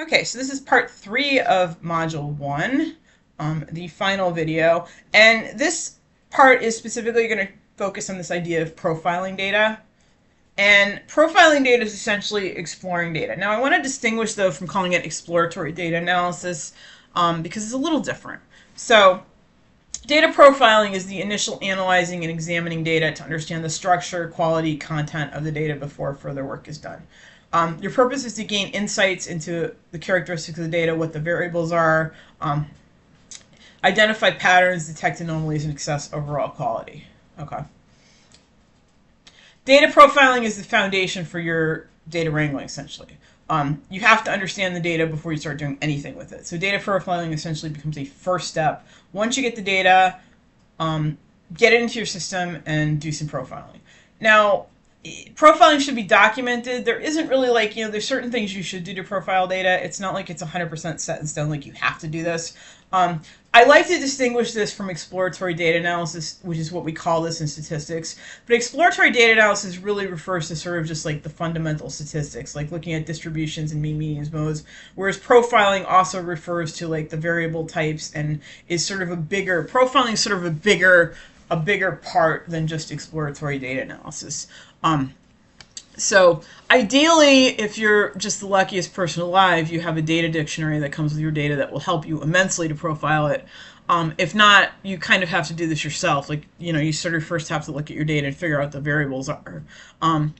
Okay, so this is part three of module one, um, the final video. And this part is specifically going to focus on this idea of profiling data. And profiling data is essentially exploring data. Now, I want to distinguish, though, from calling it exploratory data analysis um, because it's a little different. So, data profiling is the initial analyzing and examining data to understand the structure, quality, content of the data before further work is done. Um, your purpose is to gain insights into the characteristics of the data, what the variables are, um, identify patterns, detect anomalies, and assess overall quality. Okay. Data profiling is the foundation for your data wrangling, essentially. Um, you have to understand the data before you start doing anything with it. So data profiling essentially becomes a first step. Once you get the data, um, get it into your system and do some profiling. Now, profiling should be documented. There isn't really like, you know, there's certain things you should do to profile data. It's not like it's 100% set in stone, like you have to do this. Um, I like to distinguish this from exploratory data analysis, which is what we call this in statistics. But exploratory data analysis really refers to sort of just like the fundamental statistics, like looking at distributions and mean medians modes. Whereas profiling also refers to like the variable types and is sort of a bigger, profiling is sort of a bigger a bigger part than just exploratory data analysis. Um, so ideally, if you're just the luckiest person alive, you have a data dictionary that comes with your data that will help you immensely to profile it. Um, if not, you kind of have to do this yourself. Like, you know, you sort of first have to look at your data and figure out the variables are. Um,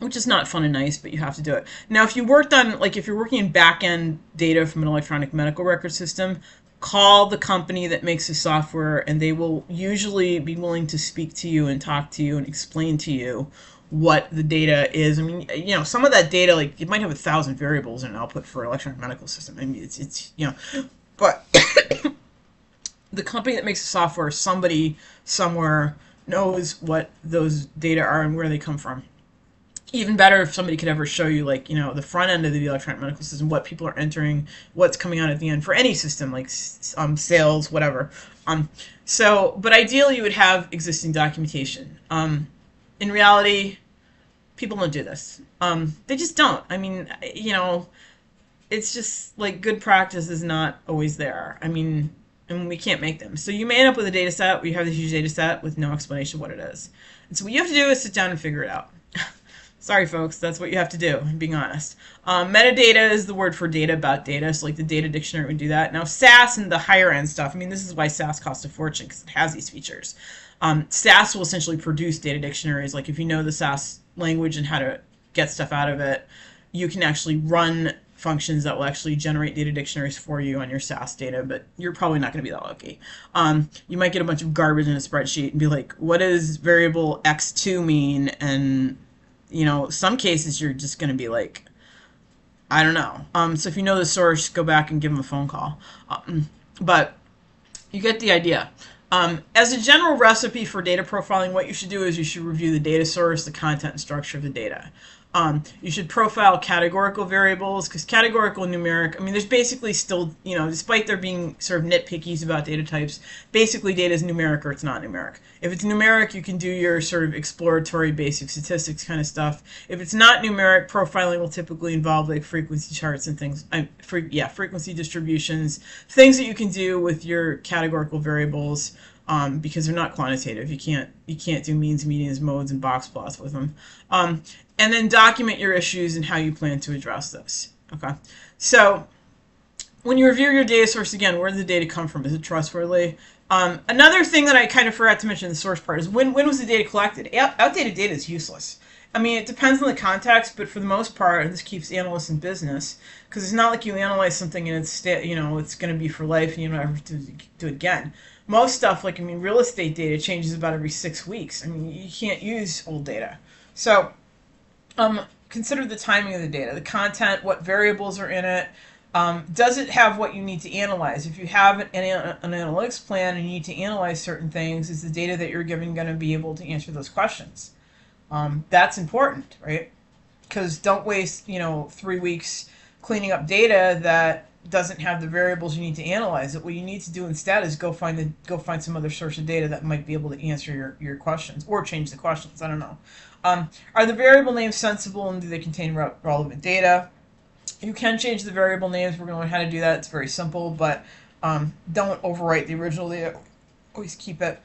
which is not fun and nice, but you have to do it. Now, if you worked on, like, if you're working in back-end data from an electronic medical record system, call the company that makes the software and they will usually be willing to speak to you and talk to you and explain to you what the data is. I mean, you know, some of that data, like it might have a thousand variables in an output for an electronic medical system. I mean, it's, it's you know, but the company that makes the software, somebody somewhere knows what those data are and where they come from even better if somebody could ever show you like you know the front end of the electronic medical system what people are entering what's coming out at the end for any system like um, sales whatever. Um, so but ideally you would have existing documentation. Um, in reality people don't do this. Um, they just don't. I mean you know it's just like good practice is not always there. I mean and we can't make them. So you may end up with a data set where you have this huge data set with no explanation of what it is. And so what you have to do is sit down and figure it out Sorry, folks, that's what you have to do, being honest. Um, metadata is the word for data about data, so like the data dictionary would do that. Now, SAS and the higher end stuff, I mean, this is why SAS costs a fortune, because it has these features. Um, SAS will essentially produce data dictionaries. Like, if you know the SAS language and how to get stuff out of it, you can actually run functions that will actually generate data dictionaries for you on your SAS data, but you're probably not going to be that lucky. Um, you might get a bunch of garbage in a spreadsheet and be like, what does variable x2 mean? And you know, some cases you're just going to be like, I don't know. Um, so if you know the source, go back and give them a phone call. Um, but you get the idea. Um, as a general recipe for data profiling, what you should do is you should review the data source, the content and structure of the data. Um, you should profile categorical variables because categorical and numeric, I mean, there's basically still, you know, despite there being sort of nitpickies about data types, basically data is numeric or it's not numeric. If it's numeric, you can do your sort of exploratory basic statistics kind of stuff. If it's not numeric, profiling will typically involve like frequency charts and things. I, fre yeah, frequency distributions, things that you can do with your categorical variables. Um, because they're not quantitative. You can't you can't do means, medians, modes, and box plots with them. Um, and then document your issues and how you plan to address those. Okay, so when you review your data source again, where did the data come from? Is it trustworthy? Um, another thing that I kind of forgot to mention in the source part is when when was the data collected? Outdated data is useless. I mean, it depends on the context, but for the most part, and this keeps analysts in business because it's not like you analyze something and it's you know it's going to be for life and you don't ever do, do it again. Most stuff, like I mean, real estate data changes about every six weeks. I mean, you can't use old data. So um, consider the timing of the data, the content, what variables are in it. Um, does it have what you need to analyze? If you have an, an analytics plan and you need to analyze certain things, is the data that you're given going to be able to answer those questions? Um, that's important, right? Because don't waste, you know, three weeks cleaning up data that doesn't have the variables you need to analyze it. What you need to do instead is go find the go find some other source of data that might be able to answer your, your questions or change the questions. I don't know. Um, are the variable names sensible and do they contain re relevant data? You can change the variable names. We're going to learn how to do that. It's very simple, but um, don't overwrite the original data. Always keep it.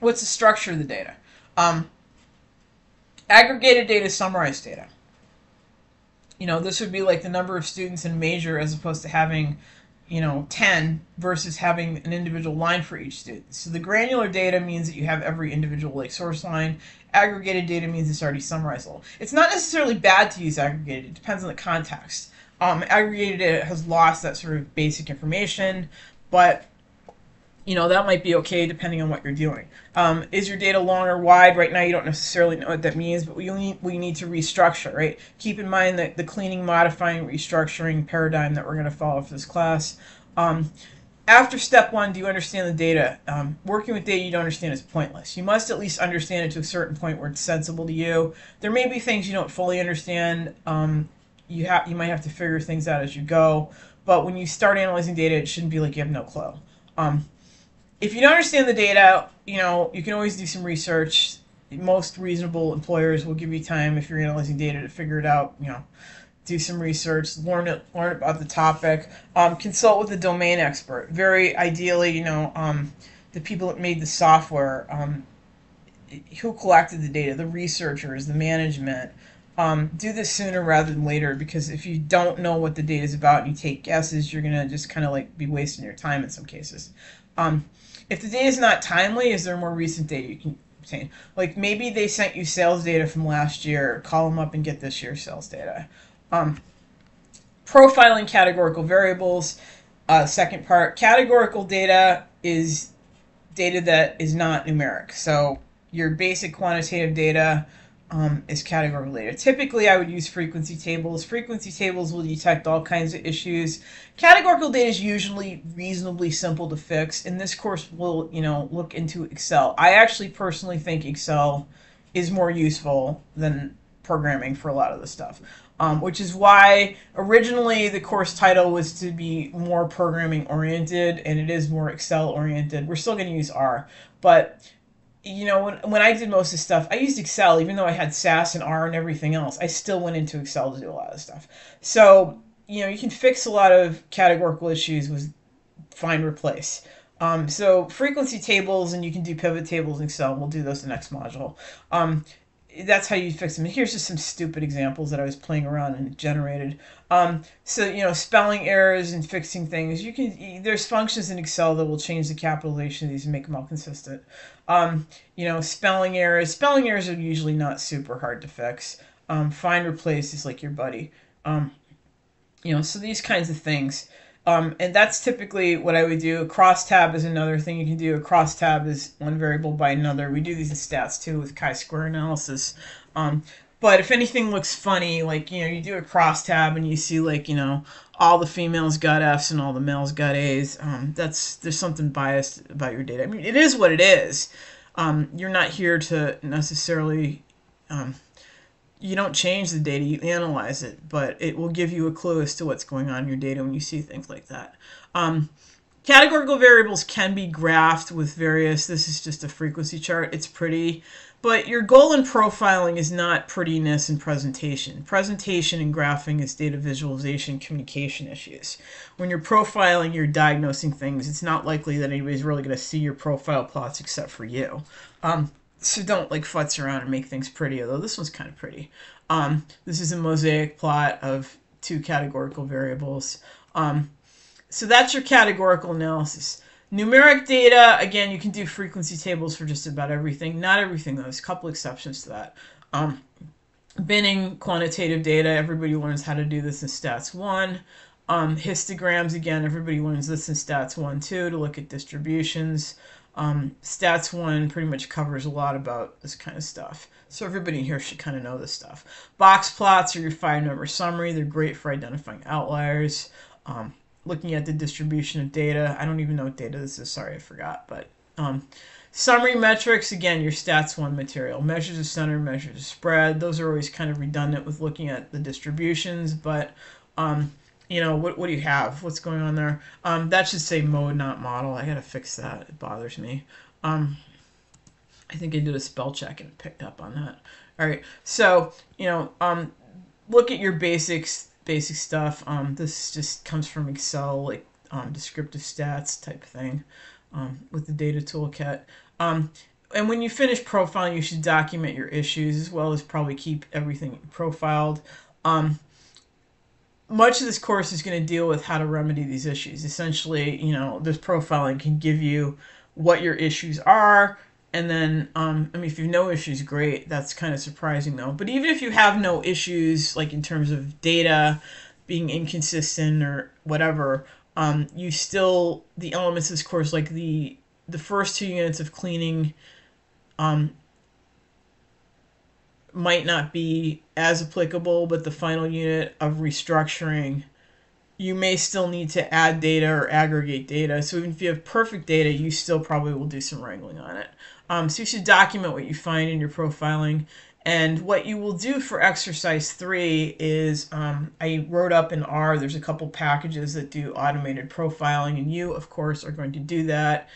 What's the structure of the data? Um, aggregated data, summarized data. You know, this would be like the number of students in major as opposed to having, you know, 10 versus having an individual line for each student. So the granular data means that you have every individual like source line. Aggregated data means it's already summarized. It's not necessarily bad to use aggregated. It depends on the context. Um, aggregated data has lost that sort of basic information, but you know that might be okay depending on what you're doing. Um, is your data long or wide? Right now, you don't necessarily know what that means, but we need we need to restructure. Right. Keep in mind that the cleaning, modifying, restructuring paradigm that we're going to follow for this class. Um, after step one, do you understand the data? Um, working with data you don't understand is pointless. You must at least understand it to a certain point where it's sensible to you. There may be things you don't fully understand. Um, you have you might have to figure things out as you go. But when you start analyzing data, it shouldn't be like you have no clue. If you don't understand the data, you know, you can always do some research. Most reasonable employers will give you time if you're analyzing data to figure it out, you know, do some research, learn it, learn about the topic, um, consult with a domain expert. Very ideally, you know, um, the people that made the software, um, who collected the data, the researchers, the management. Um, do this sooner rather than later because if you don't know what the data is about and you take guesses, you're gonna just kind of like be wasting your time in some cases. Um, if the data is not timely, is there a more recent data you can obtain? Like maybe they sent you sales data from last year. Call them up and get this year's sales data. Um, profiling categorical variables. Uh, second part, categorical data is data that is not numeric. So your basic quantitative data um, is categorical data. Typically, I would use frequency tables. Frequency tables will detect all kinds of issues. Categorical data is usually reasonably simple to fix. In this course, we'll you know look into Excel. I actually personally think Excel is more useful than programming for a lot of the stuff. Um, which is why originally the course title was to be more programming oriented and it is more Excel oriented. We're still going to use R, but you know, when, when I did most of the stuff, I used Excel, even though I had SAS and R and everything else. I still went into Excel to do a lot of stuff. So, you know, you can fix a lot of categorical issues with find replace. Um, so frequency tables, and you can do pivot tables in Excel. We'll do those the next module. Um, that's how you fix them. Here's just some stupid examples that I was playing around and generated. Um, so you know, spelling errors and fixing things. You can there's functions in Excel that will change the capitalization of these and make them all consistent. Um, you know, spelling errors. Spelling errors are usually not super hard to fix. Um, find replace is like your buddy. Um, you know, so these kinds of things. Um, and that's typically what I would do. A crosstab is another thing you can do. A crosstab is one variable by another. We do these in stats too with chi-square analysis. Um, but if anything looks funny, like, you know, you do a crosstab and you see, like, you know, all the females got F's and all the males got A's, um, that's, there's something biased about your data. I mean, it is what it is. Um, you're not here to necessarily, um, you don't change the data, you analyze it, but it will give you a clue as to what's going on in your data when you see things like that. Um, categorical variables can be graphed with various, this is just a frequency chart, it's pretty. But your goal in profiling is not prettiness and presentation. Presentation and graphing is data visualization communication issues. When you're profiling, you're diagnosing things. It's not likely that anybody's really going to see your profile plots except for you. Um, so don't like futz around and make things pretty, although this one's kind of pretty. Um, this is a mosaic plot of two categorical variables. Um, so that's your categorical analysis. Numeric data, again, you can do frequency tables for just about everything. Not everything, though. There's a couple exceptions to that. Um, binning quantitative data, everybody learns how to do this in Stats 1. Um, histograms, again, everybody learns this in Stats 1 too, to look at distributions. Um, Stats 1 pretty much covers a lot about this kind of stuff. So everybody here should kind of know this stuff. Box plots are your five number summary. They're great for identifying outliers. Um, looking at the distribution of data. I don't even know what data this is. Sorry, I forgot. But um, summary metrics, again, your stats one material. Measures of center, measures of spread. Those are always kind of redundant with looking at the distributions. But, um, you know, what, what do you have? What's going on there? Um, that should say mode, not model. I got to fix that. It bothers me. Um, I think I did a spell check and picked up on that. All right. So, you know, um, look at your basics basic stuff. Um, this just comes from Excel, like um, descriptive stats type thing um, with the data toolkit. Um, and when you finish profiling, you should document your issues as well as probably keep everything profiled. Um, much of this course is going to deal with how to remedy these issues. Essentially, you know, this profiling can give you what your issues are. And then, um, I mean, if you have no issues, great. That's kind of surprising though. But even if you have no issues, like in terms of data being inconsistent or whatever, um, you still the elements of this course, like the the first two units of cleaning, um, might not be as applicable, but the final unit of restructuring, you may still need to add data or aggregate data. So even if you have perfect data, you still probably will do some wrangling on it. Um, so you should document what you find in your profiling. And what you will do for exercise three is um, I wrote up in R, there's a couple packages that do automated profiling, and you, of course, are going to do that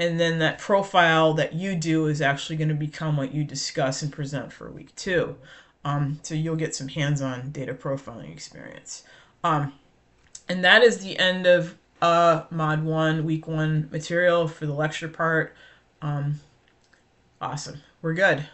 and then that profile that you do is actually going to become what you discuss and present for week two. Um, so you'll get some hands-on data profiling experience. Um, and that is the end of uh, Mod 1, Week 1 material for the lecture part. Um, awesome. We're good.